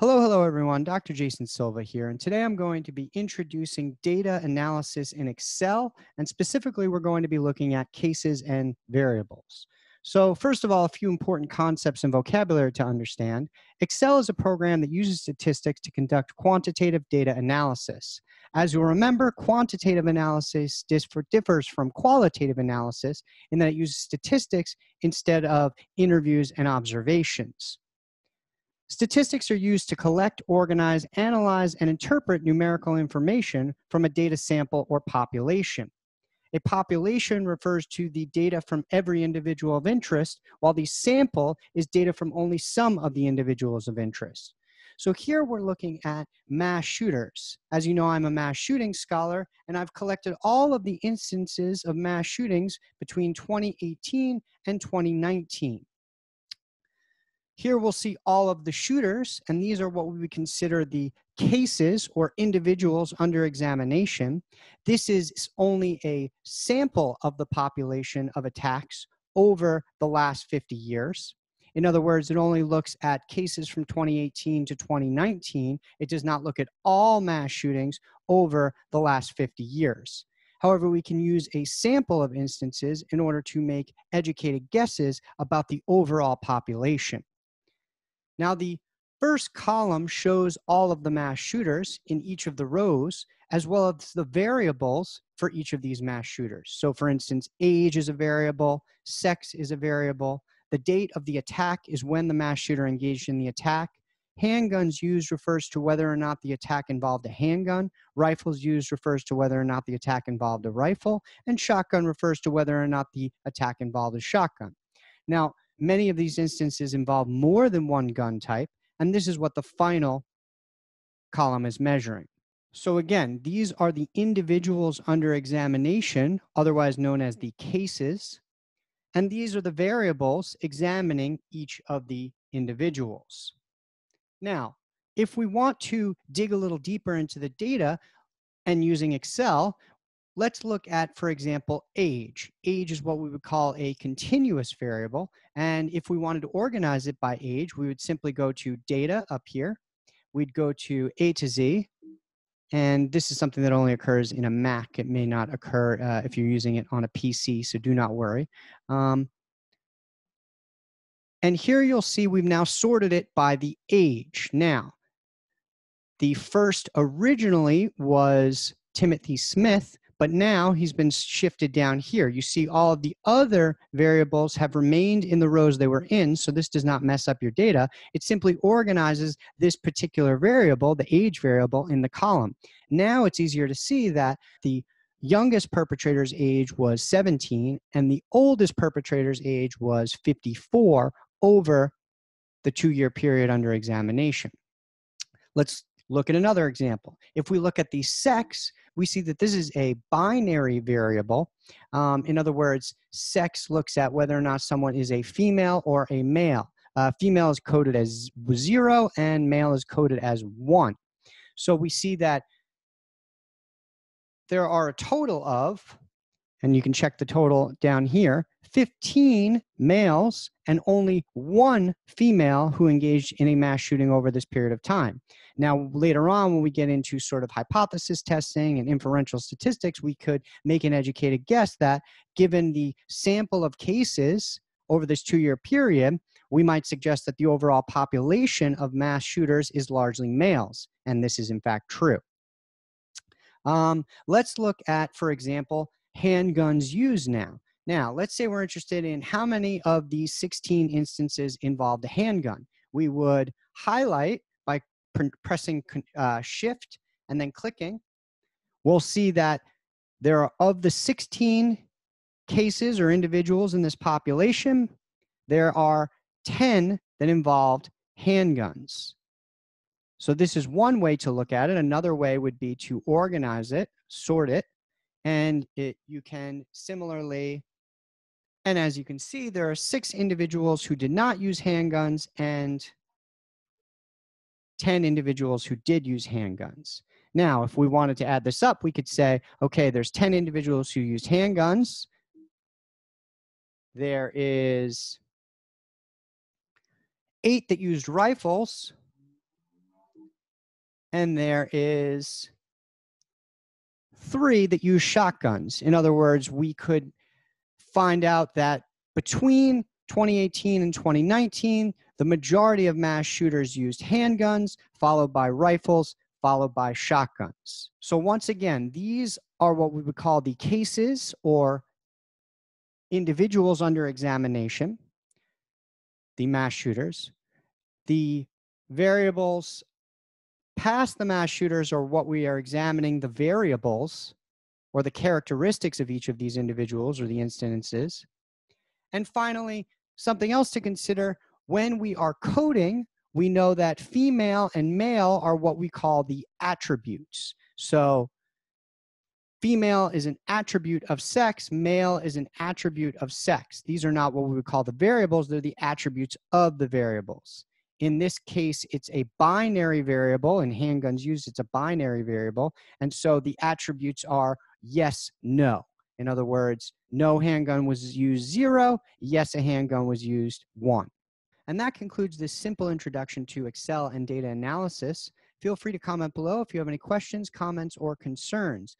Hello, hello everyone. Dr. Jason Silva here, and today I'm going to be introducing data analysis in Excel, and specifically we're going to be looking at cases and variables. So first of all, a few important concepts and vocabulary to understand. Excel is a program that uses statistics to conduct quantitative data analysis. As you'll remember, quantitative analysis differs from qualitative analysis in that it uses statistics instead of interviews and observations. Statistics are used to collect, organize, analyze, and interpret numerical information from a data sample or population. A population refers to the data from every individual of interest, while the sample is data from only some of the individuals of interest. So here we're looking at mass shooters. As you know, I'm a mass shooting scholar, and I've collected all of the instances of mass shootings between 2018 and 2019. Here we'll see all of the shooters, and these are what we would consider the cases or individuals under examination. This is only a sample of the population of attacks over the last 50 years. In other words, it only looks at cases from 2018 to 2019. It does not look at all mass shootings over the last 50 years. However, we can use a sample of instances in order to make educated guesses about the overall population. Now, the first column shows all of the mass shooters in each of the rows, as well as the variables for each of these mass shooters. So, for instance, age is a variable, sex is a variable, the date of the attack is when the mass shooter engaged in the attack. Handguns used refers to whether or not the attack involved a handgun. Rifles used refers to whether or not the attack involved a rifle. And shotgun refers to whether or not the attack involved a shotgun. Now, Many of these instances involve more than one gun type, and this is what the final column is measuring. So again, these are the individuals under examination, otherwise known as the cases, and these are the variables examining each of the individuals. Now, if we want to dig a little deeper into the data and using Excel, Let's look at, for example, age. Age is what we would call a continuous variable. And if we wanted to organize it by age, we would simply go to data up here. We'd go to A to Z. And this is something that only occurs in a Mac. It may not occur uh, if you're using it on a PC, so do not worry. Um, and here you'll see we've now sorted it by the age. Now, the first originally was Timothy Smith, but now he's been shifted down here. You see all of the other variables have remained in the rows they were in, so this does not mess up your data. It simply organizes this particular variable, the age variable, in the column. Now it's easier to see that the youngest perpetrator's age was 17 and the oldest perpetrator's age was 54 over the two-year period under examination. Let's look at another example. If we look at the sex, we see that this is a binary variable. Um, in other words, sex looks at whether or not someone is a female or a male. Uh, female is coded as zero and male is coded as one. So we see that there are a total of, and you can check the total down here, 15 males and only one female who engaged in a mass shooting over this period of time. Now, later on, when we get into sort of hypothesis testing and inferential statistics, we could make an educated guess that given the sample of cases over this two year period, we might suggest that the overall population of mass shooters is largely males. And this is, in fact, true. Um, let's look at, for example, handguns used now. Now, let's say we're interested in how many of these 16 instances involved a handgun. We would highlight by pressing uh, shift and then clicking. We'll see that there are of the 16 cases or individuals in this population, there are 10 that involved handguns. So this is one way to look at it. Another way would be to organize it, sort it, and it, you can similarly and as you can see, there are six individuals who did not use handguns and 10 individuals who did use handguns. Now, if we wanted to add this up, we could say, okay, there's 10 individuals who used handguns. There is eight that used rifles. and there is three that use shotguns. In other words, we could find out that between 2018 and 2019, the majority of mass shooters used handguns, followed by rifles, followed by shotguns. So, once again, these are what we would call the cases or individuals under examination, the mass shooters. The variables past the mass shooters are what we are examining the variables or the characteristics of each of these individuals or the instances. And finally, something else to consider when we are coding, we know that female and male are what we call the attributes. So female is an attribute of sex, male is an attribute of sex. These are not what we would call the variables, they're the attributes of the variables. In this case, it's a binary variable. In handguns used, it's a binary variable. And so the attributes are yes, no. In other words, no handgun was used zero, yes, a handgun was used one. And that concludes this simple introduction to Excel and data analysis. Feel free to comment below if you have any questions, comments, or concerns.